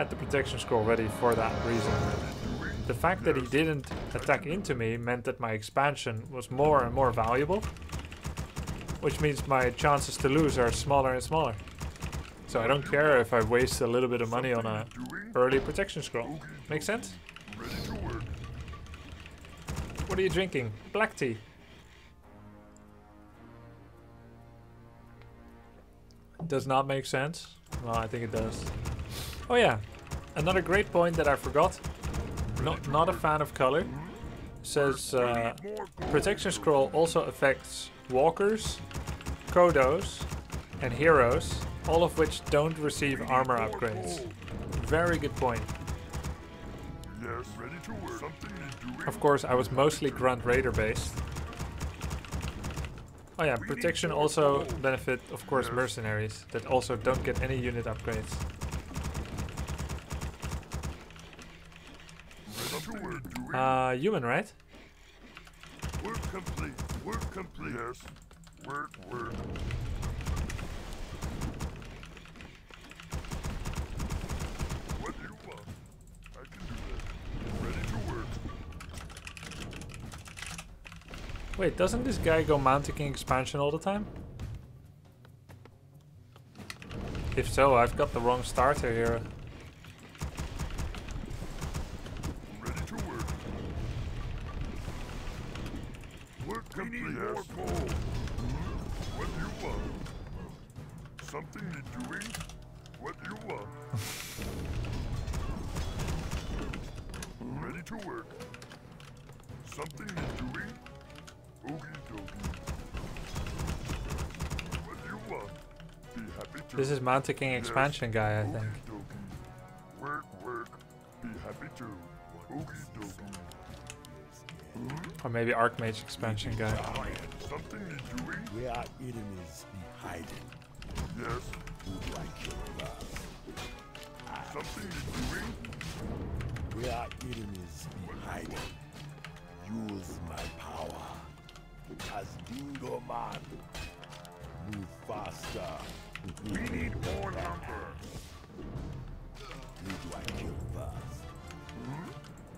had the protection scroll ready for that reason. The fact that he didn't attack into me meant that my expansion was more and more valuable. Which means my chances to lose are smaller and smaller. So I don't care if I waste a little bit of money on a early protection scroll. Make sense? What are you drinking? Black tea. Does not make sense? Well, I think it does. Oh yeah, another great point that I forgot. Not, not a fan of color. Says uh, protection scroll also affects walkers, kodos, and heroes, all of which don't receive armor upgrades. Very good point. Of course, I was mostly Grunt Raider based. Oh yeah, protection also benefit, of course, mercenaries that also don't get any unit upgrades. Ready to work. Doing? Uh, human, right? work complete. Work complete. Yes. Work, work. What do you want? I can do that. Ready to work. Wait, doesn't this guy go Mountain King expansion all the time? If so, I've got the wrong starter here. This is Mountain King expansion guy, I think. Work, work. Be happy to. Okie dokie. Or maybe Archmage expansion guy. Something you doing? Where our enemies be hiding, Yes. who do I kill first? Something you doing? Where our enemies hiding, use my power. As Dingo Man, move faster. We need more lumber. Who do I kill first?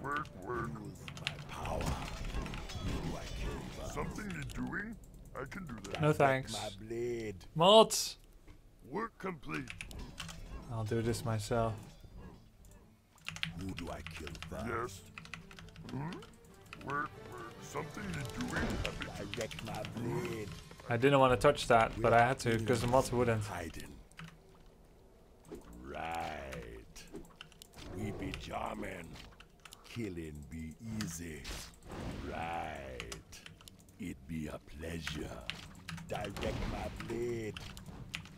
Work, work. Use my power. Who do I kill first? Something you're doing? I can do that. No thanks. My blade. Mods! Work complete. I'll do this myself. Who do I kill first? Yes. Hmm? Work, work. Something you doing? Happy Direct my blade. I didn't want to touch that, but I had to because the mods wouldn't. Hiding. Right. We be jamming. Killing be easy. Right. It be a pleasure. Direct my blade.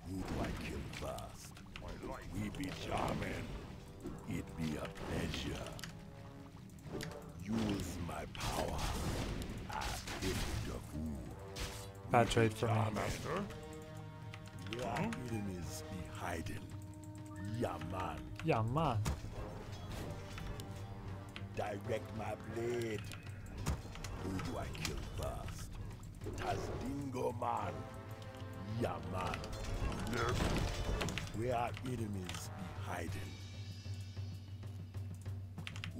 Who do I kill first? We be jamming. It be a pleasure. Use my power. I. Bad trade for me. master. Where our enemies be hiding. Yeah, man. Yeah, man. Direct my blade. Who do I kill first? Tas Dingo man. Yeah, man. Yes. Where our enemies be hiding.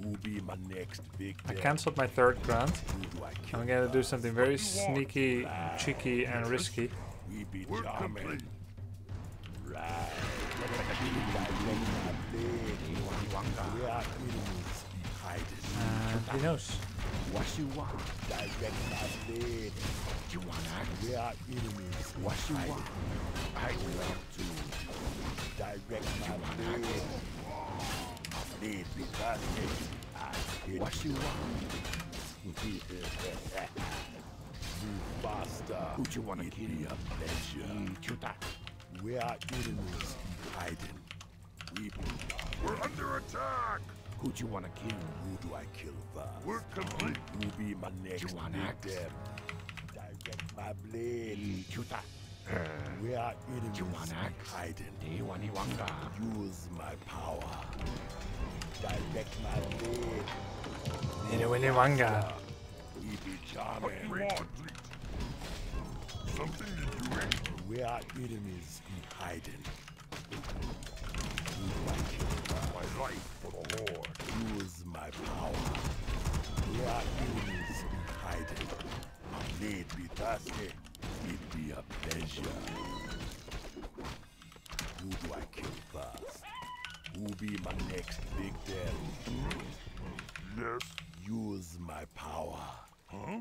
Who be my next I cancelled my third grant. I kill I'm gonna do something very sneaky, cheeky, and risky. We be Work jamming. complete. Right. Direct my blade. Where our enemies be hiding. And he knows. What you want? Direct my blade. You want Where our enemies What you want? I love to. Direct my blade. My blade be perfect. I What you want? Move faster. Who you want to kill? Be a pleasure. Where our enemies hiding. We We're under attack. who do you wanna kill? Who do I kill first? We're complete. Who be my next You want axe? victim? Direct my blade. Where are enemies want hiding. Use my power. Direct my blade. Niniwiniwanga. We be What charming. you want? Something you doing? Where our enemies in hiding. Who do I kill first? life for the Horde. Use my power. Where our enemies be hiding. Be thirsty. It be a pleasure. be my next big death. Yes? Use my power. Huh?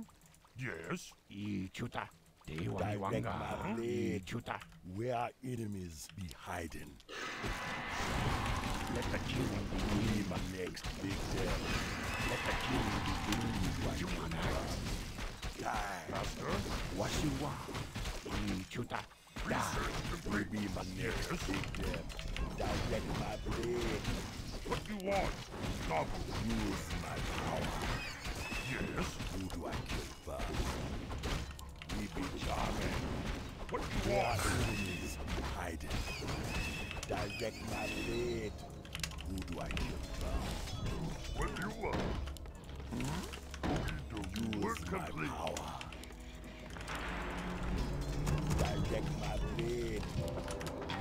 Yes? Ichuta. Direct my blade where enemies be hiding. Let the killing be my next big death. Let the killing be what you want. Die. Master? Washiwa. Ichuta. Die. Will my nearest big death. Direct my blade. What do you want? Gobble. Use my power. Yes? Who do I kill first? We be charming. What do you want? Please, hide it. Direct my blade. Who do I kill first? What do you want? Hmm? Use my power. Direct my blade.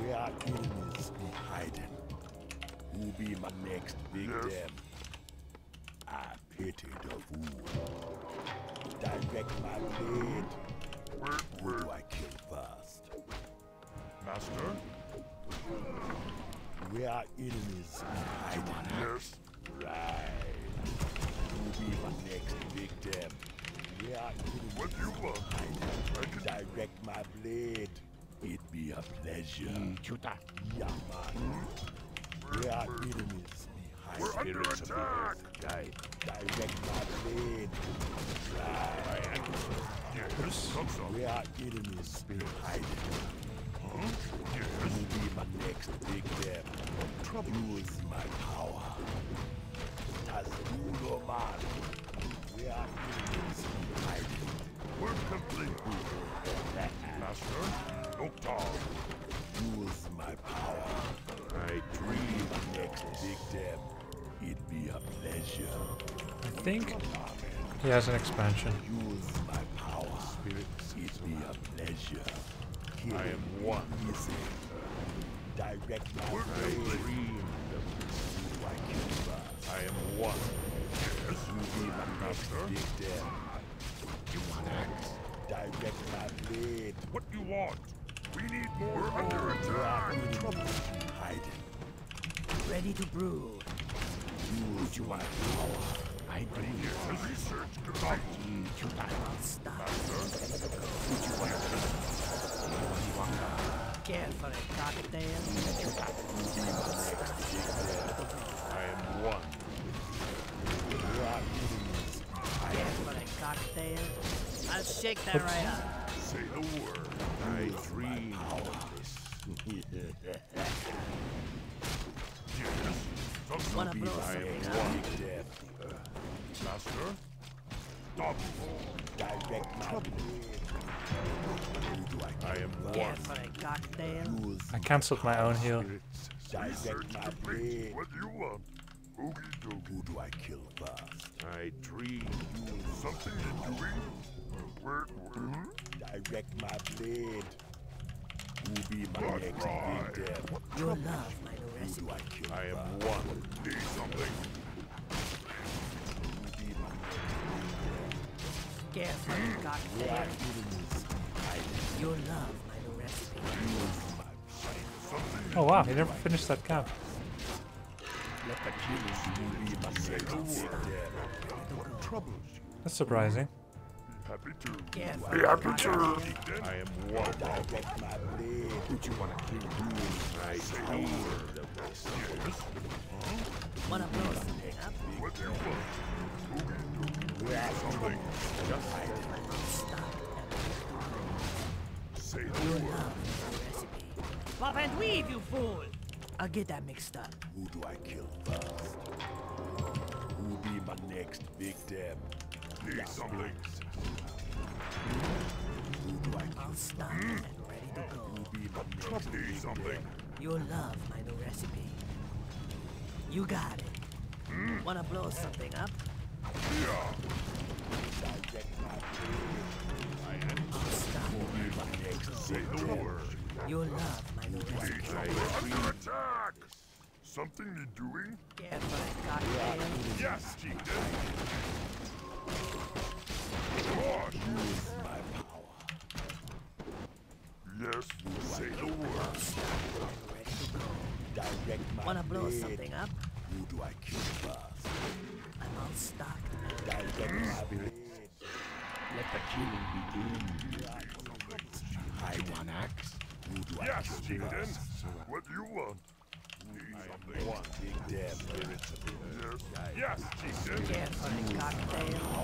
Where our enemies be hiding. Who be my next victim? I pity the fool. Direct my blade. Where, Who where? do I kill first? Master? Where our enemies be hiding. Yes? Right. Who be my next victim? Yeah, what you want? I can direct my blade. It'd be a pleasure. Hmm, Chuta. Yeah, man. There are enemies behind We're under attack. Di direct my blade. Right. Yes. There are enemies behind Huh? Yes. Maybe my next victim? Trouble is my power. Tazuluman. Work complete. Master? Oktar. Use my power. I dream my next victim. It be a pleasure. I think he has an expansion. Use my power. It be a pleasure. Kill I am one. Easy. Direct my Work blade. Dream. Who do I kill first? I am one sir. Dig them. You want axe? Direct my blade. What do you want? We need more We're under attack. We're trouble. Hiding. Ready to brew. Use want power. I do research. Need you I stop. Would you want to? Care for a cocktail? Need. Shake that right up. Say the word. I dream of this. Yes? Some Wanna some blow I am something up? one. Master? Double. Direct my blade. Who do I I am one. Careful, cocktail. Use I cancelled my own heal. direct my blade. What do you want? Oogie dokie. Who do I kill first? I dream. Something you're doing? Where, where? Direct my blade. Who be my What next right? victim? You'll love my new Who do I kill I am first? one. Need something? Who be my Careful, Where our cocktail. enemies be hiding? You'll love my new recipe. Use my Something Oh wow, he never finished that cap. Let the killing who be my next victim? What troubles you? That's surprising. Happy to. Careful, Be happy cocktail. to. I am one. Direct my blade. Who you wanna kill I say the word. Yes? Wanna blow something up? What do you want? Oogie dokie. Where Something. Stop. Say You'll the word. love my new recipe. Pop and weave, you fool! I'll get that mixed up. Who do I kill first? Who will be my next victim? Need something. I? I'll stop and ready to go. Who be my next Need something. You'll love my new recipe. You got it. Wanna blow something up? Yeah. Direct my blade. I'll stop. Be my next Say the word. You'll love my new recipe. Under attack. Something need doing? Care for a cocktail? Yes, Chieftain. God. Yes, say the word. Ready. Direct my Wanna blow blade. something up? Who do I kill first? I'm all stocked. Direct my blade. Let the killing begin. I want axe. Who do I Yes, kill Chieftain. first? What do you want? Need something? One big damn Yes. Yes, Chieftain. Care for a cocktail?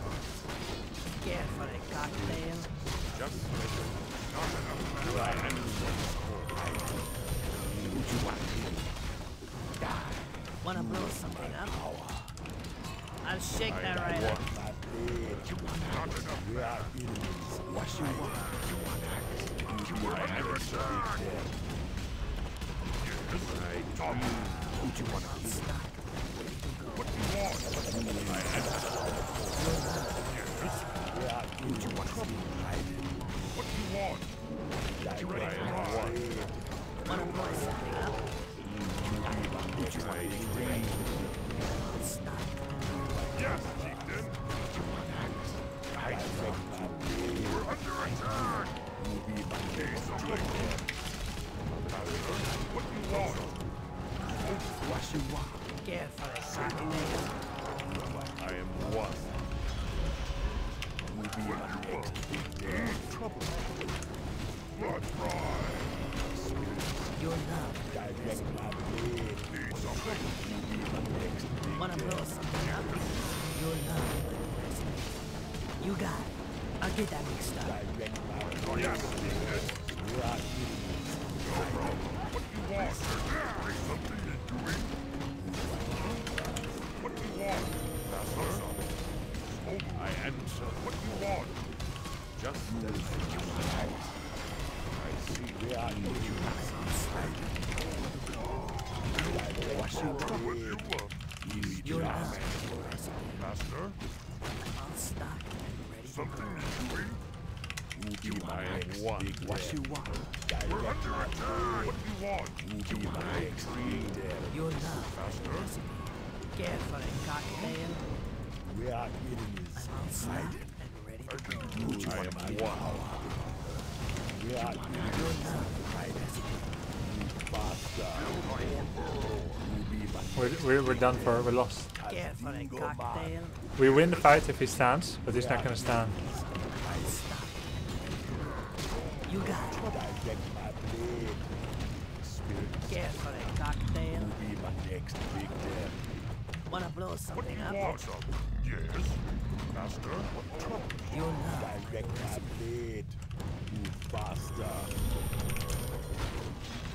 want? Wanna blow something up? I'll shake that right up. What you want? You want do I Under attack. Yes. Tom. Who do you want? What do you want? What do you want? Direct I my want. Wanna blow something up? For a cocktail? We are enemies. I'm all stocked and ready to go. I am one. We are enemies. You're. Bastard. You be my We're, we're, we're done for. We're lost. Care for a Bingo man. cocktail? We win the fight if he stands, but he's not gonna stand. All. You got it. Direct my blade. Spirit. Care for a cocktail? You be my next big damn. Wanna blow What do something you up? want? Some? Yes. Master? What trouble? You're. Direct my blade. You bastard.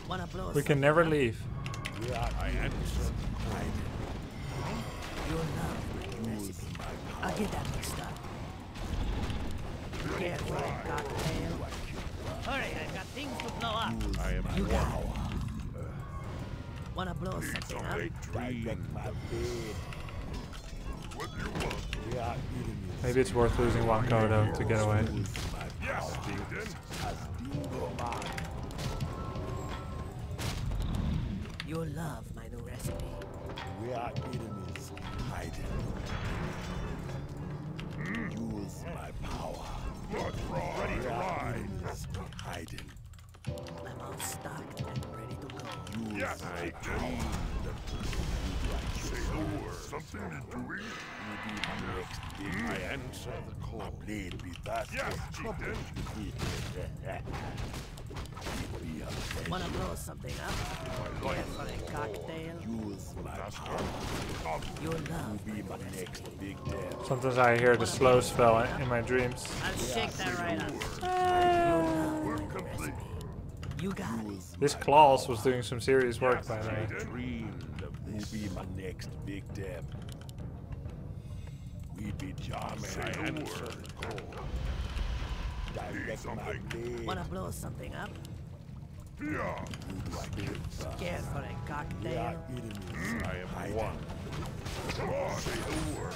Wanna blow We can never up? leave. We are I answer. You're not. Use my I'll get that mixed up. Care for a cocktail? Hurry, I've got things to blow up. I am You got it. Wanna blow something up? Direct my blade. What do you want? We are enemies. Maybe it's worth losing one Kodo to get away. Use my Yes, Chieftain. as bingo man. You'll love my new recipe. We are enemies. Hiding. Use my power. Blood fry. Ready We to are ride. enemies. Hiding. I'm all stocked and ready to go. Use Yes, my Chieftain. power. Say the word. Something need doing? You be my next big I answer the My call. blade be fast. Yes, Chieftain. Be a legend. Wanna blow something up? Care for a cocktail? Use my power. Come. You'll love Be my next big damn. Sometimes I hear the slow spell in my dreams. I'll shake that right up. We're You'll love my new complete. You got it. This claws was doing some serious work by the way. Dreamed of who'd be my next victim. We'd be jamming. Say the word. Direct my something. blade. Wanna blow something up? Yeah. Who do I kill first? Scared for a We are cocktail? enemies. I am Hiding. one. Come on, say the word.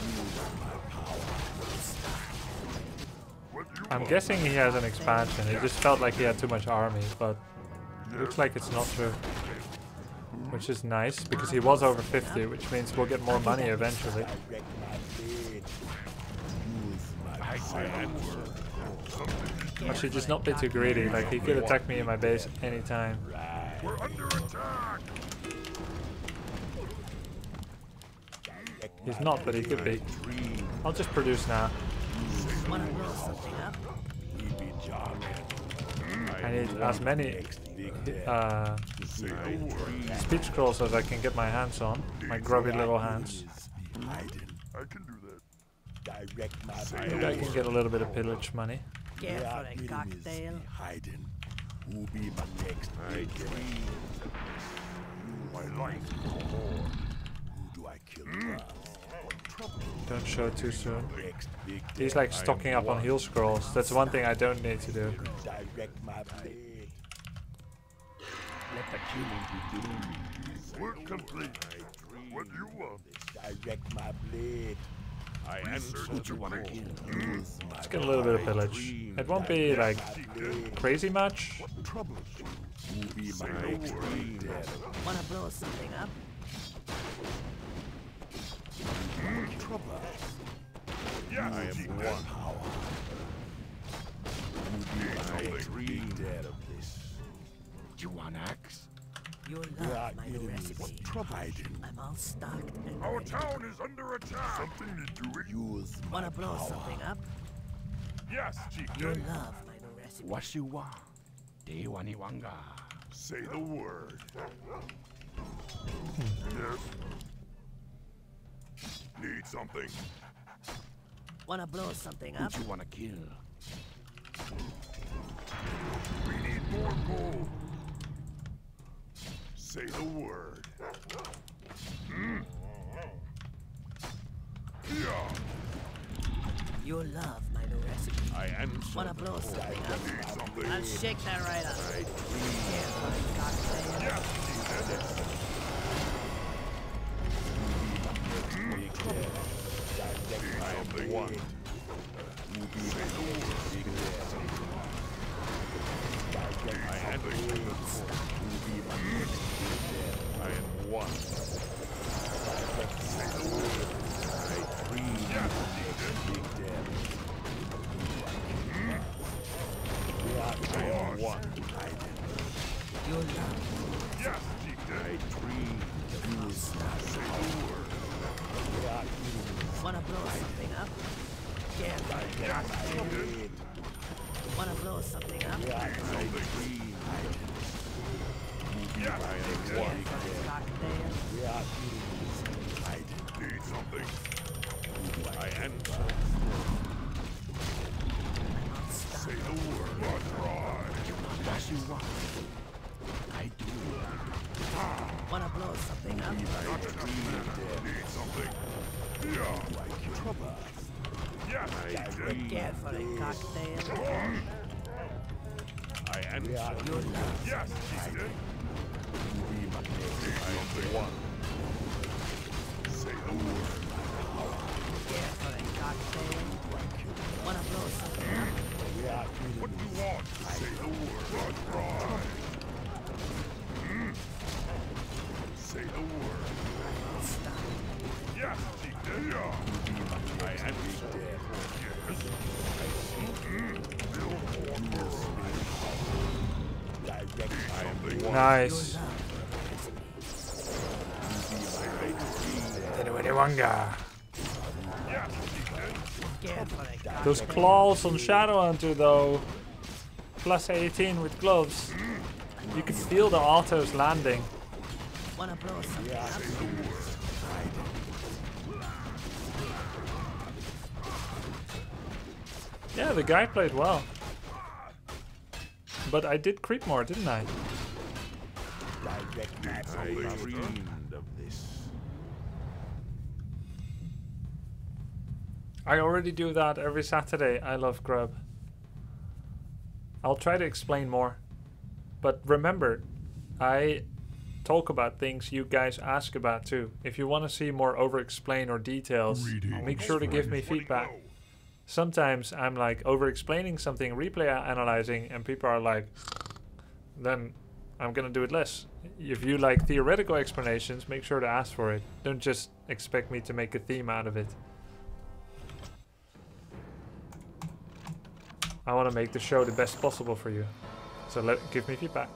What you I'm guessing he has an expansion. It just felt like he had too much army, but it looks like it's not true. Which is nice, because he was over 50, which means we'll get more money eventually. Should just not be too greedy, like he could attack me in my base anytime. We're under attack. He's not, but he could be. I'll just produce now. I need as many. Uh, Say the word. speed scrolls as I can get my hands on. My grubby little hands. I can do that. Direct my Maybe I can get a little bit of pillage money. Scared We are for a cocktail? Hiding. Who'll be my next victim? My life. Who do I kill first? Don't show it too soon. He's like stocking up on heal scrolls. That's one thing I don't need to do. Direct my blade. Let the killing begin. Work complete. What do you want? Direct my blade. I answer What you wanna kill? Use my Let's get a little bit of pillage. It won't be like crazy much. troubles you. Who'll be my Say the next word. Wanna blow something up? Hmm. Trouble. Yes, I am one. Power. Who'll be my next of this? You want axe? You'll We are love my new enemies. recipe. Hiding. I'm all stocked and Our ready. town is under attack. Something need doing? Use my Wanna blow power. something up? Yes, You'll love my new recipe. What you want? Dewaniwanga. Say the word. yes. Need something. Wanna blow something up? What you wanna kill? We need more gold. Say the word. Hmm. Yeah. You'll love my new recipe. I answer. Wanna blow something up? Something. I'll shake that right up. I wanna blow something up? A cocktail? Need something. I. I'm. Say the word. Not try. What you want? I do. Wanna blow something up? Not enough. Need something. Yeah. Yes, chieftain. Scared for a cocktail? I love Yes, chieftain. I am one. Cocktail? Those claws on Shadowhunter though. Plus 18 with gloves. You can feel the autos landing. Yeah, the guy played well. But I did creep more, didn't I? Direct my I dreamed of this. I already do that every Saturday. I love grub. I'll try to explain more. But remember, I talk about things you guys ask about too. If you want to see more over explain or details, make sure to give me feedback. Sometimes I'm like over explaining something, replay analyzing, and people are like, then I'm gonna do it less. If you like theoretical explanations, make sure to ask for it. Don't just expect me to make a theme out of it. I want to make the show the best possible for you. So let give me feedback.